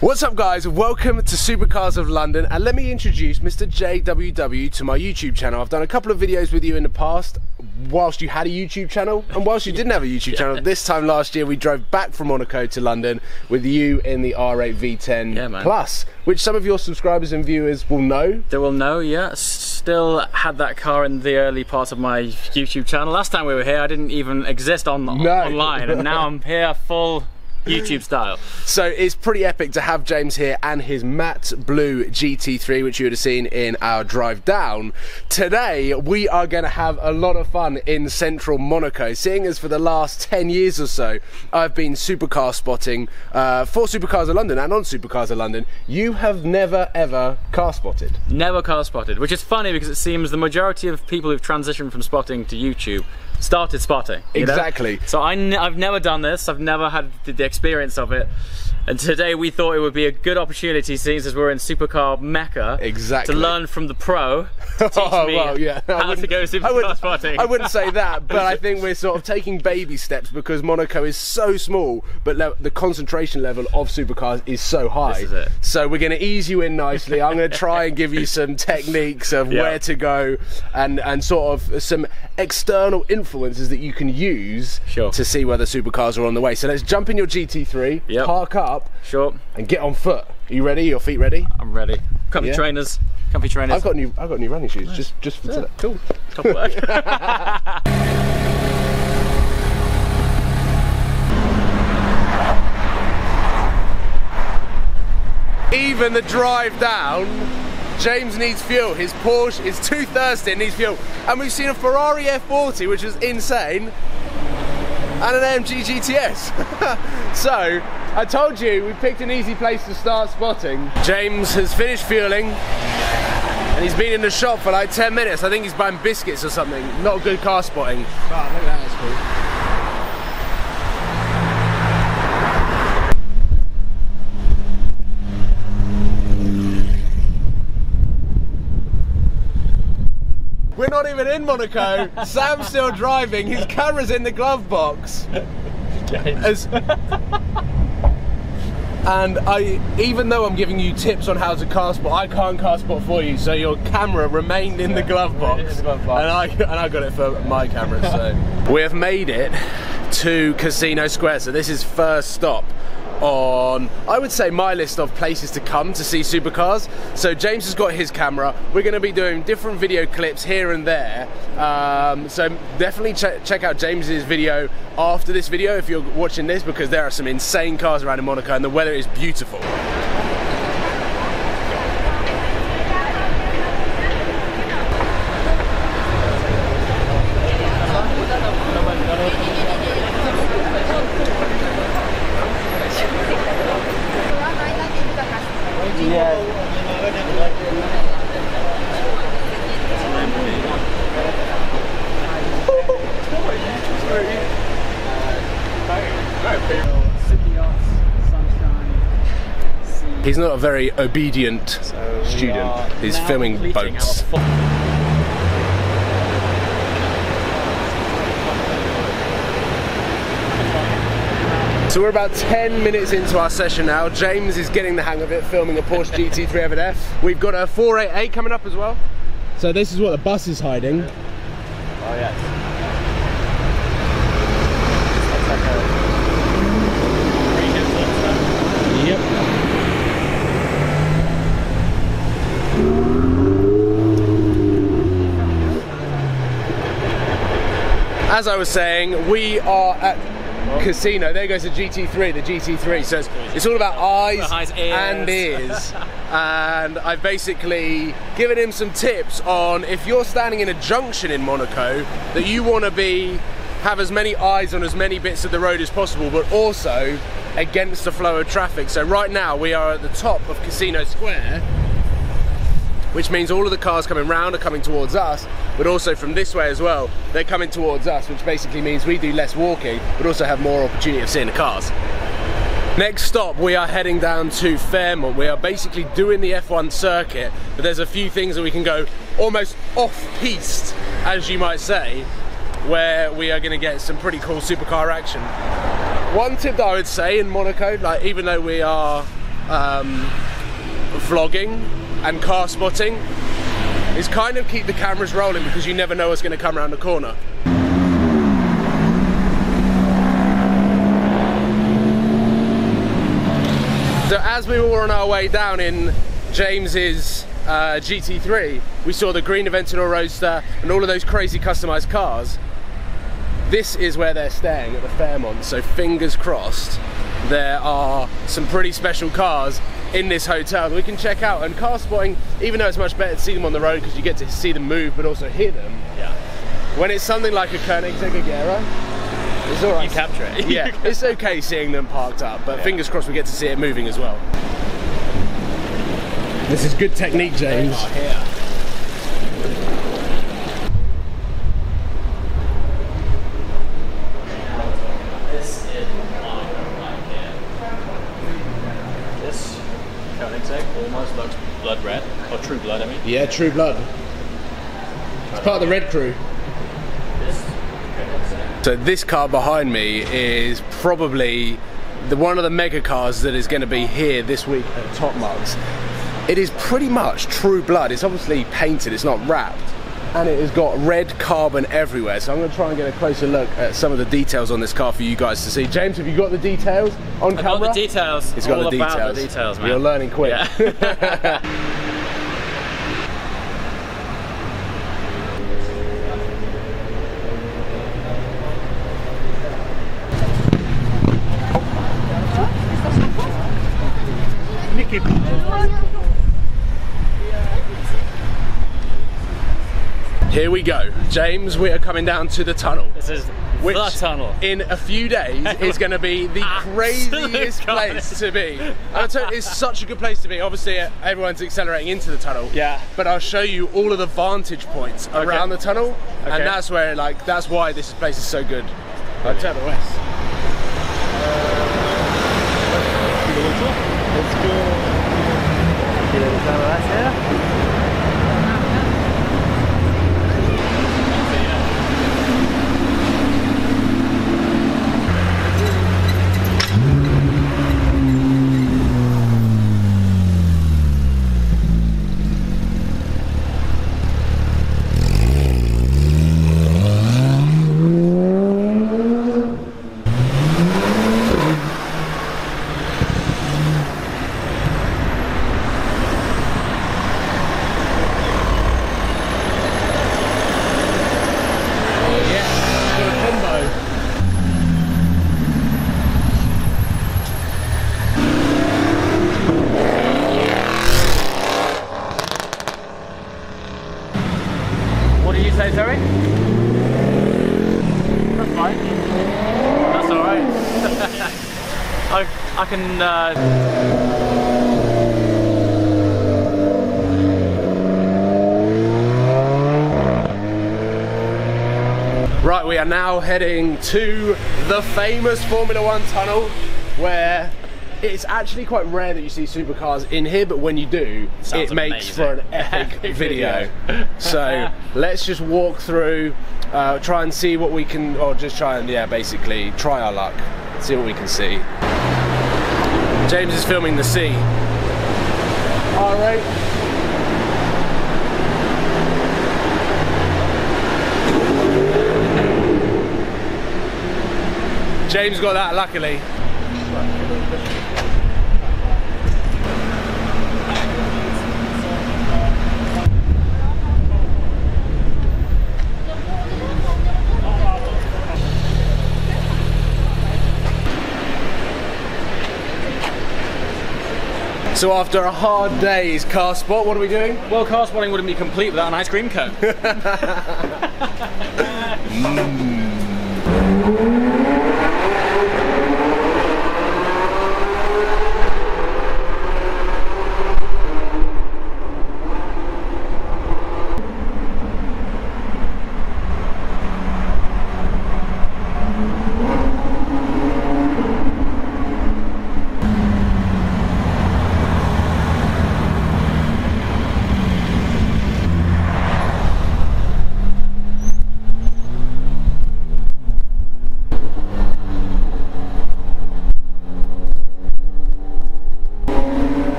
What's up guys, welcome to Supercars of London and let me introduce Mr JWW to my YouTube channel. I've done a couple of videos with you in the past whilst you had a YouTube channel and whilst you didn't have a YouTube channel. This time last year we drove back from Monaco to London with you in the R8 V10 Yeah. Plus, which some of your subscribers and viewers will know. They will know, yeah. Still had that car in the early part of my YouTube channel. Last time we were here, I didn't even exist on No. online, and now I'm here full YouTube style. So it's pretty epic to have James here and his matte blue GT3, which you would have seen in our drive down. Today, we are going to have a lot of fun in central Monaco, seeing as for the last 10 years or so, I've been supercar spotting uh, for Supercars of London and on Supercars of London. You have never ever car spotted. Never car spotted, which is funny because it seems the majority of people who've transitioned from spotting to YouTube started spotting. you know? Exactly. So I n- I've never done this. I've never had the, the experience of it. And today we thought it would be a good opportunity, seeing as we're in supercar mecca, Exactly. to learn from the pro to oh, teach Oh, me well, yeah. I how to wouldn't- go supercar spotting. I wouldn't say that, but I think we're sort of taking baby steps because Monaco is so small, but le- the concentration level of supercars is so high. This is it. So we're going to ease you in nicely. I'm going to try and give you some techniques of Yeah. where to go and and sort of some external influences that you can use Sure. to see whether supercars are on the way. So let's jump in your GT3, Yep. park up, Sure, and get on foot. Are you ready? Your feet ready? I'm ready. Comfy Yeah. trainers, comfy trainers. I've got new. I've got new running shoes. Just just for today. Cool. Top work. even the drive down, James needs fuel. His Porsche is too thirsty and needs fuel. And we've seen a Ferrari F40, which was insane, and an AMG GTS. so, I told you we picked an easy place to start spotting. James has finished fueling. And he's been in the shop for like 10 minutes. I think he's buying biscuits or something. Not good car spotting. Right, look at that, that's cool. We're not even in Monaco. Sam's still driving. His camera's in the glove box. As- and I, even though I'm giving you tips on how to cast spot, I can't cast spot for you. So your camera remained in the glove box, in the glove box. and I and I got it for my camera. So we have made it to Casino Square. So this is first stop on I would say my list of places to come to see supercars. So James has got his camera. We're going to be doing different video clips here and there. Um, so definitely check check out James's video after this video if you're watching this because there are some insane cars around in Monaco and the weather is beautiful. He's not a very obedient student. He's filming boats. So we're about 10 minutes into our session now. James is getting the hang of it, filming a Porsche GT3 Evan F. We've got a 488 coming up as well. So this is what the bus is hiding. Oh yes. As I was saying, we are at Casino. There goes the GT3, the GT3. So it's, it's all about eyes, Eyes, ears. and ears. and I've basically given him some tips on if you're standing in a junction in Monaco that you want to be have as many eyes on as many bits of the road as possible, but also against the flow of traffic. So right now we are at the top of Casino Square, which means all of the cars coming round are coming towards us, but also from this way as well, they're coming towards us, which basically means we do less walking, but also have more opportunity of seeing the cars. Next stop, we are heading down to Fairmont. We are basically doing the F1 circuit, but there's a few things that we can go almost off-piste, as you might say, where we are going to get some pretty cool supercar action. One tip that I would say in Monaco, like even though we are um, vlogging and car spotting is kind of keep the cameras rolling because you never know what's going to come around the corner. So as we were on our way down in James's uh, GT3, we saw the green Aventador Roadster and all of those crazy customized cars. This is where they're staying at the Fairmont, so fingers crossed there are some pretty special cars in this hotel we can check out. And car spotting, even though it's much better to see them on the road because you get to see them move but also hear them, Yeah. when it's something like a Koenigsegg Agera, it's alright. You capture it. yeah, it's okay seeing them parked up, but Yeah. fingers crossed we get to see it moving as well. This is good technique, James. here. This is right here. This Koenigsegg almost looks blood red, or true blood, I mean. Yeah, True Blood. It's part of the Red Crew. So this car behind me is probably the one of the mega cars that is going to be here this week at Top Marques. It is pretty much True Blood. It's obviously painted. It's not wrapped. And it has got red carbon everywhere. So I'm going to try and get a closer look at some of the details on this car for you guys to see. James, have you got the details on I camera? got the details. It's got all the about details. the details, man. You're learning quick. Yeah. we go. James, we are coming down to the tunnel. This is Which the tunnel. in a few days is going to be the craziest place to be. And I'll tell you, it's such a good place to be. Obviously, uh, everyone's accelerating into the tunnel. Yeah. But I'll show you all of the vantage points around the tunnel, Okay. and that's where, like, that's why this place is so good. Right, turn the west. Let's go. Get a little time of that here. Yeah. Got a combo. What did you say, Terry? That's fine. That's all right. I Uh, Right, we are now heading to the famous Formula One tunnel where it's actually quite rare that you see supercars in here, but when you do, Sounds it makes amazing. for an epic video. so let's just walk through, uh, try and see what we can, or just try and, yeah, basically try our luck, see what we can see. James is filming the sea. All right. James got that luckily. So after a hard day's car spot, what are we doing? well, car spotting wouldn't be complete without an ice cream cone. Hmm.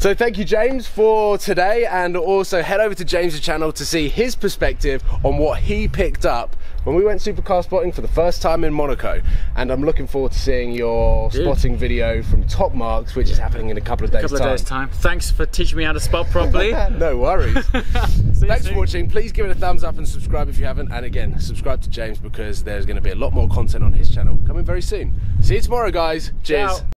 So thank you, James, for today, and also head over to James's channel to see his perspective on what he picked up when we went supercar spotting for the first time in Monaco. And I'm looking forward to seeing your Dude. spotting video from Top Marques, which is happening in a couple of days' couple of time. days time. Thanks for teaching me how to spot properly. no worries. Thanks soon. for watching. Please give it a thumbs up and subscribe if you haven't. And again, subscribe to James because there's going to be a lot more content on his channel coming very soon. See you tomorrow, guys. Cheers. Ciao.